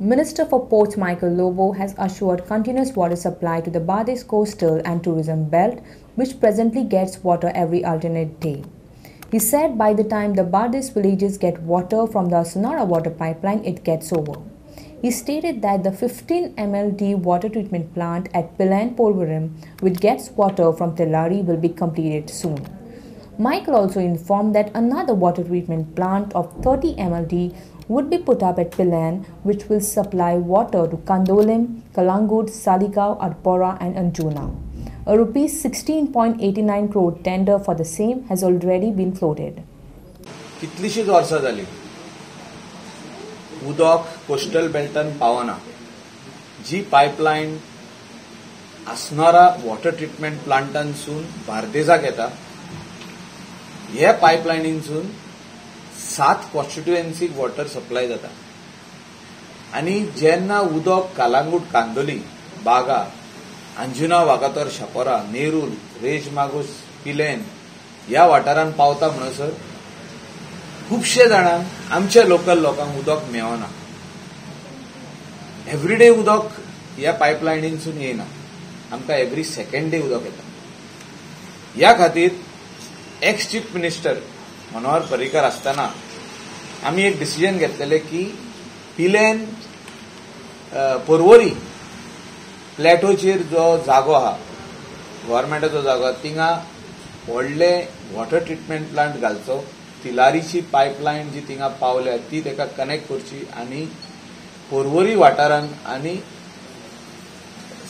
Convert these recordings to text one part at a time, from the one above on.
Minister for Ports Michael Lobo has assured continuous water supply to the Bades coastal and tourism belt, which presently gets water every alternate day. He said by the time the Bades villages get water from the Sonara water pipeline, it gets over. He stated that the 15 MLD water treatment plant at Pilan Porvorim, which gets water from Telari, will be completed soon. Michael also informed that another water treatment plant of 30 MLD would be put up at Pilan, which will supply water to Kandolim, Kalangut, Saligao, Arpora, and Anjuna. A rupees 16.89 crore tender for the same has already been floated. कितलीशीच वर्सां जाली उदक coastal बेल्टान पावना जी pipeline आसनारा water treatment प्लांटांसून बार्देजाक येता हे पायपलायनीसून सात कॉन्स्टिट्युएन्सीक water supply जाता आनी जेन्ना उदक कालांगूट कांदोली बागा अंजुना वागातोर शापोरा नेरूल रेजमागूस पिलेन ह्या वाठारांत पावता म्हणसर खुबशे जाणांक आमच्या लोकल लोकांक उदक मेळना. एवरीडे उदक ह्या पायपलायनीसून येयना आमकां एवरी सेकंड डे उदक येता. ह्या खातीर ex chief minister Manohar Parrikar आसतना आमी एक डिसिजन घेतलेले की पिलेन पर्वरी प्लॅटोचेर जो जागो आहा गव्हर्मेंटाचो जागो आहा थिंगा व्हडले वॉटर ट्रिटमेंट प्लांट घालचो. तिलारीची पायपलायन जी थिंगा पावल्या ती ताका कनेक्ट करची आनी पर्वरी वाठारांत आनी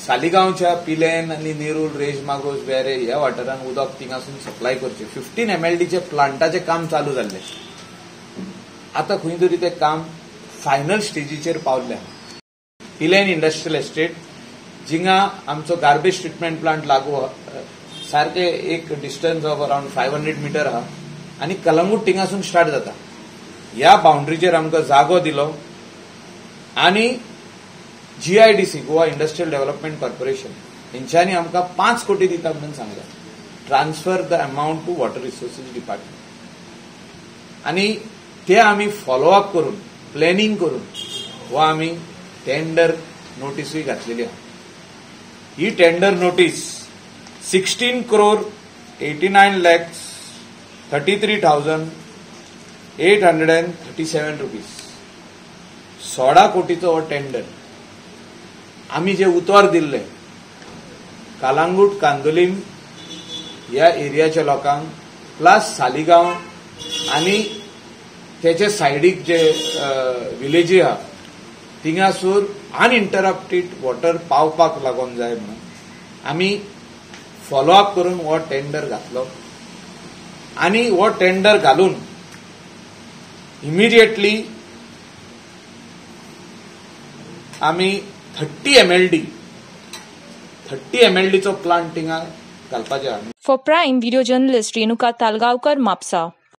सालिगांवच्या पिलेन आनी नेरूल रेश मागोज वेरे ह्या वाठारात उदक थिंगासून सप्लाय करचे. फिफ्टीन एमएलडीचे प्लांटाचे काम चालू जाल्लें आतां खंय तरी तें काम फायनल स्टेजीचेर पावल्ल्या पिलेन इंडस्ट्रियल एस्टेट जिंगा आमचो गार्बेज ट्रिटमेंट प्लांट लागू सारखे एक distance of around five hundred metre आहा आनी कलंगूट थिंगासून स्टार्ट जाता ह्या बाउंड्रीचेर आमकां जागो दिलो. आनी GIDC Goa industrial development corporation हेंच्यांनी आमकां पांच कोटी दिता म्हणून सांगल्या transfer the amount to water resources department आनी ते आमी फॉलोअप करून प्लॅनिंग करून हो आमी टेंडर नोटीसूय घातलेली आहा. ही tender notice sixteen crore eighty nine lakhs thirty three thousand eight hundred and thirty seven rupees सोळा कोटीचो हो टेंडर आमी जे उतर दिल्ले कालांगूट कांदोलीम ह्या एरियाच्या लोकांक प्लस सालिगांव आनी तेचे सायडीक जे विलेजी आहा थिंगासूर अनइंटरप्टेड वॉटर पावपाक लागून जाय म्हणून आमी फॉलोअप करून हो टेंडर घातलो. आनी हो टेंडर घालून इमिडिएटली आमी thirty M L D thirty M L डीचं plant हिंगा घालपाचे for Prime Video journalist Renuka Talgaonkar Mapusa